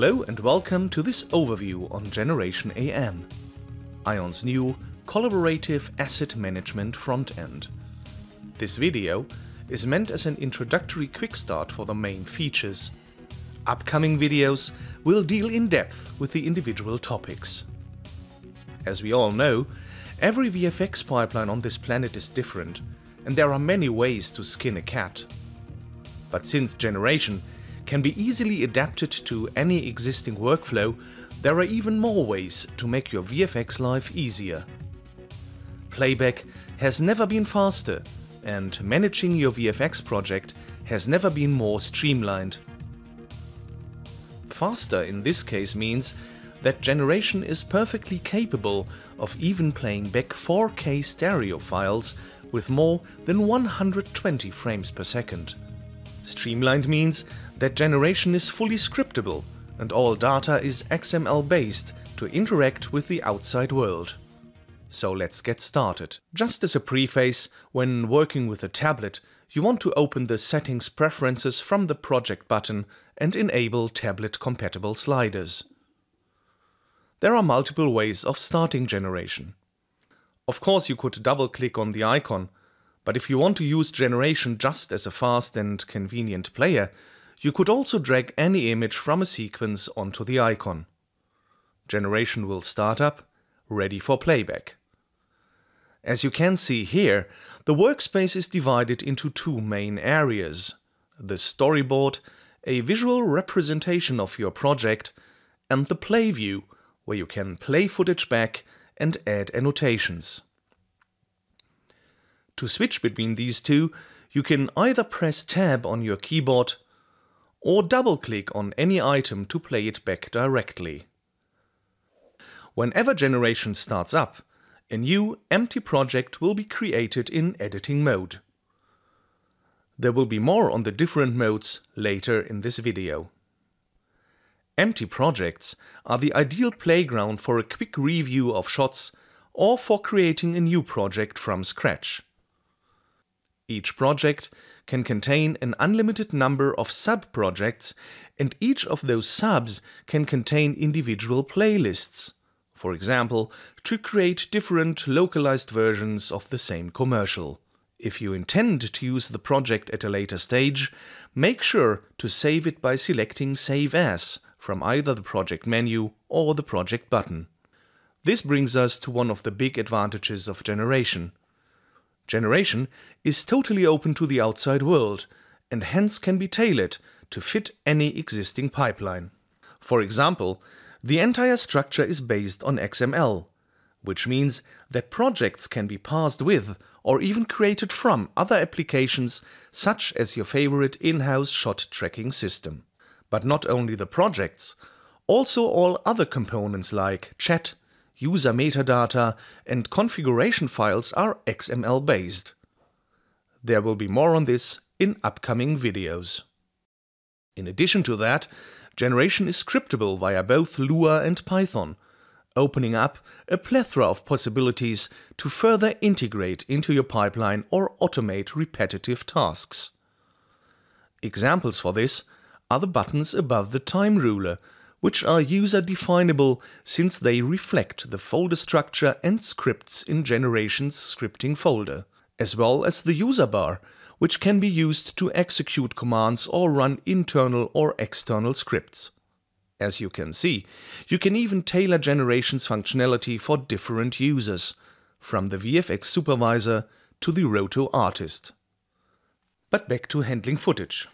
Hello and welcome to this overview on Generation AM, eyeon's new collaborative asset management front end. This video is meant as an introductory quick start for the main features. Upcoming videos will deal in depth with the individual topics. As we all know, every VFX pipeline on this planet is different, and there are many ways to skin a cat. But since Generation can be easily adapted to any existing workflow, there are even more ways to make your VFX life easier. Playback has never been faster, and managing your VFX project has never been more streamlined. Faster in this case means that Generation is perfectly capable of even playing back 4K stereo files with more than 120 frames per second. Streamlined means that generation is fully scriptable and all data is XML based to interact with the outside world. So let's get started. Just as a preface, when working with a tablet, you want to open the Settings Preferences from the Project button and enable tablet-compatible sliders. There are multiple ways of starting generation. Of course you could double-click on the icon, but if you want to use generation just as a fast and convenient player, you could also drag any image from a sequence onto the icon. Generation will start up, ready for playback. As you can see here, the workspace is divided into two main areas. The storyboard, a visual representation of your project, and the play view, where you can play footage back and add annotations. To switch between these two, you can either press Tab on your keyboard or double-click on any item to play it back directly. Whenever generation starts up, a new empty project will be created in editing mode. There will be more on the different modes later in this video. Empty projects are the ideal playground for a quick review of shots or for creating a new project from scratch. Each project can contain an unlimited number of sub-projects and each of those subs can contain individual playlists, for example, to create different localized versions of the same commercial. If you intend to use the project at a later stage, make sure to save it by selecting Save As from either the project menu or the project button. This brings us to one of the big advantages of generation. Generation is totally open to the outside world and hence can be tailored to fit any existing pipeline. For example, the entire structure is based on XML, which means that projects can be parsed with or even created from other applications such as your favorite in-house shot tracking system. But not only the projects, also all other components like chat, user metadata and configuration files are XML based. There will be more on this in upcoming videos. In addition to that, generation is scriptable via both Lua and Python, opening up a plethora of possibilities to further integrate into your pipeline or automate repetitive tasks. Examples for this are the buttons above the time ruler which are user definable since they reflect the folder structure and scripts in Generation's scripting folder, as well as the user bar, which can be used to execute commands or run internal or external scripts. As you can see, you can even tailor Generation's functionality for different users, from the VFX supervisor to the roto artist. But back to handling footage.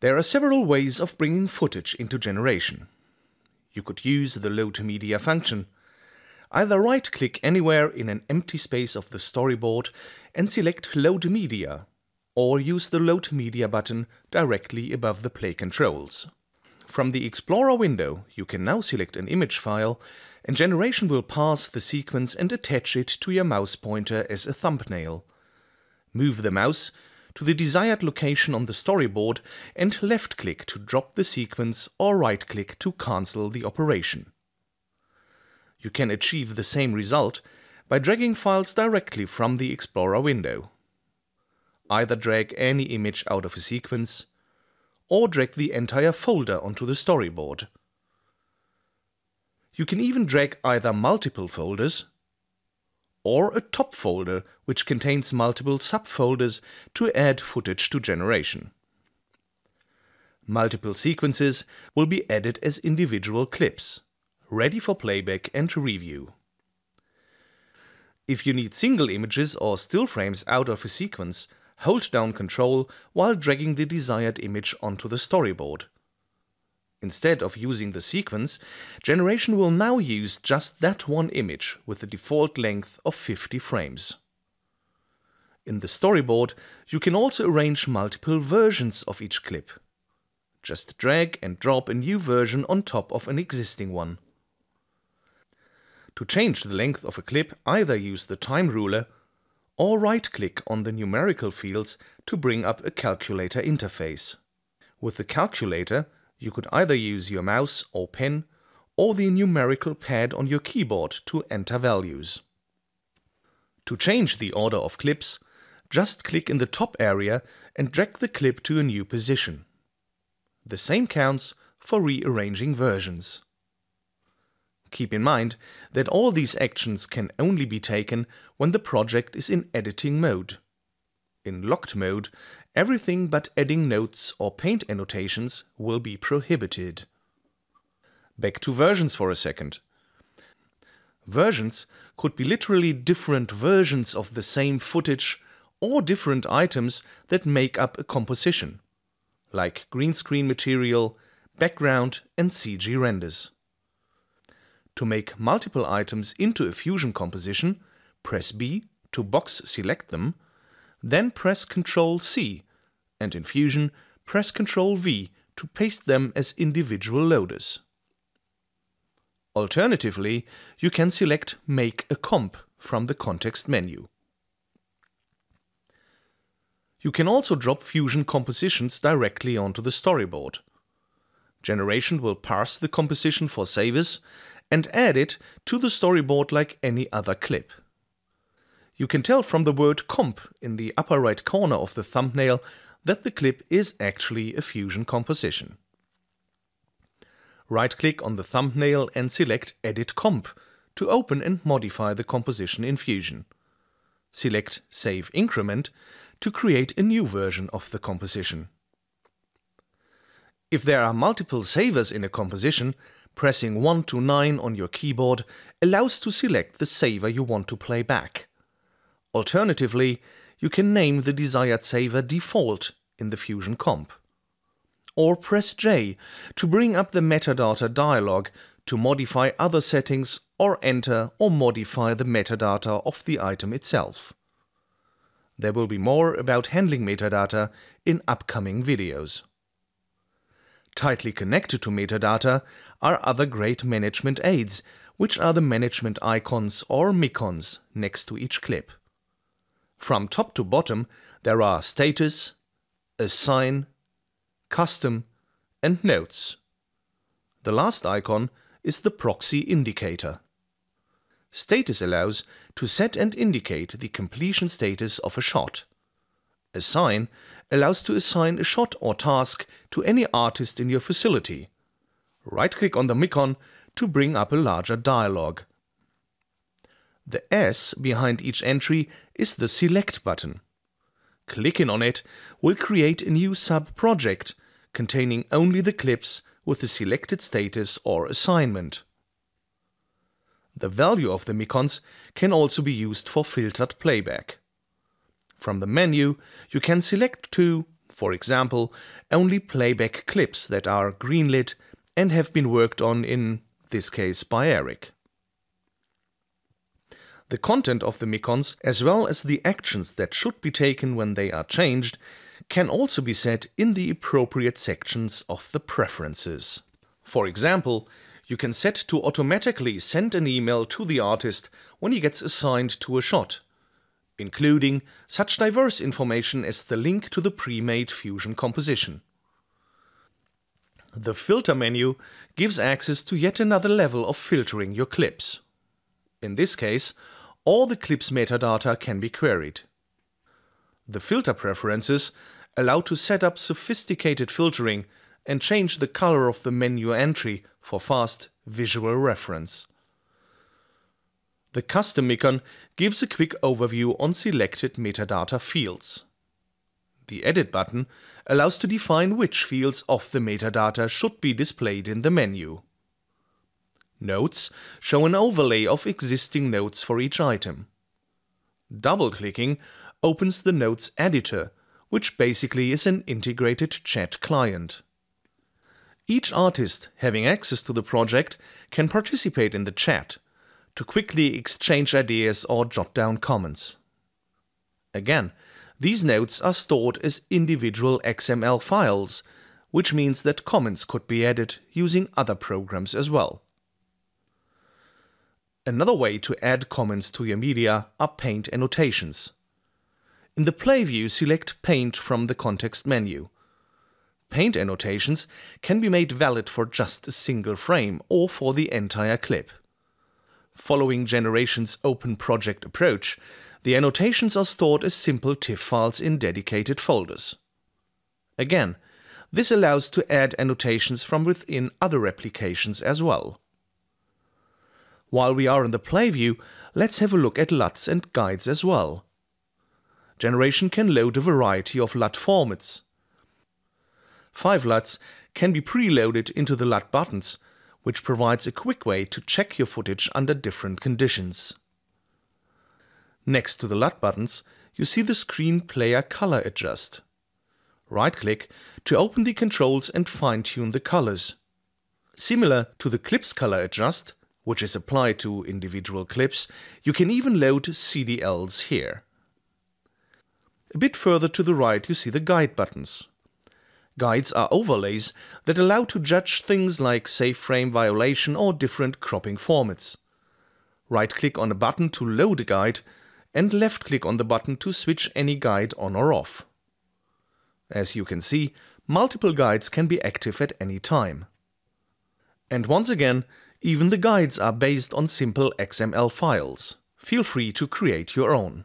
There are several ways of bringing footage into Generation you could use the Load Media function. Either right-click anywhere in an empty space of the storyboard and select Load Media, or use the Load Media button directly above the play controls. From the Explorer window, you can now select an image file, and Generation will parse the sequence and attach it to your mouse pointer as a thumbnail. Move the mouse to the desired location on the storyboard and left-click to drop the sequence or right-click to cancel the operation. You can achieve the same result by dragging files directly from the Explorer window. Either drag any image out of a sequence, or drag the entire folder onto the storyboard. You can even drag either multiple folders or a top folder which contains multiple subfolders to add footage to generation. Multiple sequences will be added as individual clips, ready for playback and review. If you need single images or still frames out of a sequence, hold down Ctrl while dragging the desired image onto the storyboard. Instead of using the sequence, Generation will now use just that one image with the default length of 50 frames. In the storyboard, you can also arrange multiple versions of each clip. Just drag and drop a new version on top of an existing one. To change the length of a clip, either use the time ruler or right-click on the numerical fields to bring up a calculator interface. With the calculator, you could either use your mouse or pen or the numerical pad on your keyboard to enter values. To change the order of clips, just click in the top area and drag the clip to a new position. The same counts for rearranging versions. Keep in mind that all these actions can only be taken when the project is in editing mode. In locked mode, everything but adding notes or paint annotations will be prohibited. Back to versions for a second. Versions could be literally different versions of the same footage or different items that make up a composition, like green screen material, background and CG renders. To make multiple items into a fusion composition, press B to box select them, then press Ctrl C, and in Fusion, press Ctrl V to paste them as individual loaders. Alternatively, you can select Make a Comp from the context menu. You can also drop Fusion compositions directly onto the storyboard. Generation will parse the composition for savers and add it to the storyboard like any other clip. You can tell from the word comp in the upper right corner of the thumbnail that the clip is actually a Fusion composition. Right-click on the thumbnail and select Edit Comp to open and modify the composition in Fusion. Select Save Increment to create a new version of the composition. If there are multiple savers in a composition, Pressing 1 to 9 on your keyboard allows to select the saver you want to play back. Alternatively, you can name the desired saver default in the Fusion comp. Or press J to bring up the metadata dialog to modify other settings or enter or modify the metadata of the item itself. There will be more about handling metadata in upcoming videos. Tightly connected to metadata are other great management aids, which are the management icons or micons next to each clip. From top to bottom, there are status, assign, custom, and notes. The last icon is the proxy indicator. Status allows to set and indicate the completion status of a shot. Assign allows to assign a shot or task to any artist in your facility. Right-click on the Micon to bring up a larger dialog. The S behind each entry is the Select button. Clicking on it will create a new sub-project containing only the clips with the selected status or assignment. The value of the Micons can also be used for filtered playback. From the menu, you can select to, for example, only playback clips that are greenlit and have been worked on in this case by Eric. The content of the Micons, as well as the actions that should be taken when they are changed, can also be set in the appropriate sections of the preferences. For example, you can set to automatically send an email to the artist when he gets assigned to a shot, including such diverse information as the link to the pre-made Fusion composition. The Filter menu gives access to yet another level of filtering your clips. In this case, all the clip's metadata can be queried. The filter preferences allow to set up sophisticated filtering and change the color of the menu entry for fast visual reference. The custom icon gives a quick overview on selected metadata fields. The Edit button allows to define which fields of the metadata should be displayed in the menu. Notes show an overlay of existing notes for each item. Double-clicking opens the Notes editor, which basically is an integrated chat client. Each artist having access to the project can participate in the chat to quickly exchange ideas or jot down comments. Again, these notes are stored as individual XML files, which means that comments could be added using other programs as well. Another way to add comments to your media are paint annotations. In the Play view, select Paint from the context menu. Paint annotations can be made valid for just a single frame or for the entire clip. Following Generation's open project approach, the annotations are stored as simple TIFF files in dedicated folders. Again, this allows to add annotations from within other applications as well. While we are in the Play view, let's have a look at LUTs and guides as well. Generation can load a variety of LUT formats. Five LUTs can be preloaded into the LUT buttons, which provides a quick way to check your footage under different conditions. Next to the LUT buttons, you see the Screen Player Color Adjust. Right-click to open the controls and fine-tune the colors. Similar to the Clips Color Adjust, which is applied to individual clips, you can even load CDLs here. A bit further to the right you see the guide buttons. Guides are overlays that allow to judge things like safe frame violation or different cropping formats. Right-click on a button to load a guide and left-click on the button to switch any guide on or off. As you can see, multiple guides can be active at any time. And once again, even the guides are based on simple XML files. Feel free to create your own.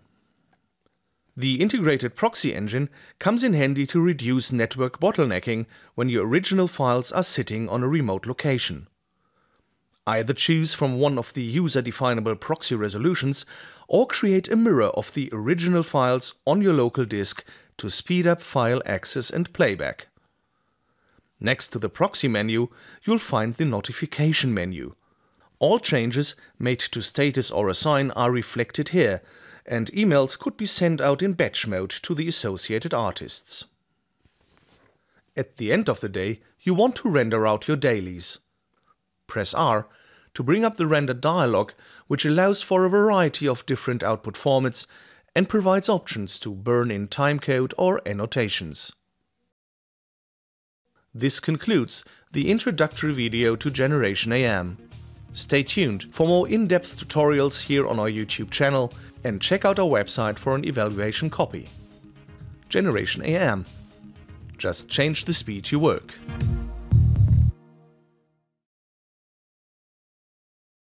The integrated proxy engine comes in handy to reduce network bottlenecking when your original files are sitting on a remote location. Either choose from one of the user-definable proxy resolutions or create a mirror of the original files on your local disk to speed up file access and playback. Next to the proxy menu, you'll find the notification menu. All changes made to status or assign are reflected here, and emails could be sent out in batch mode to the associated artists. At the end of the day, you want to render out your dailies. Press R to bring up the render dialog, which allows for a variety of different output formats and provides options to burn in timecode or annotations. This concludes the introductory video to Generation AM. Stay tuned for more in-depth tutorials here on our YouTube channel and check out our website for an evaluation copy. Generation AM. Just change the speed you work.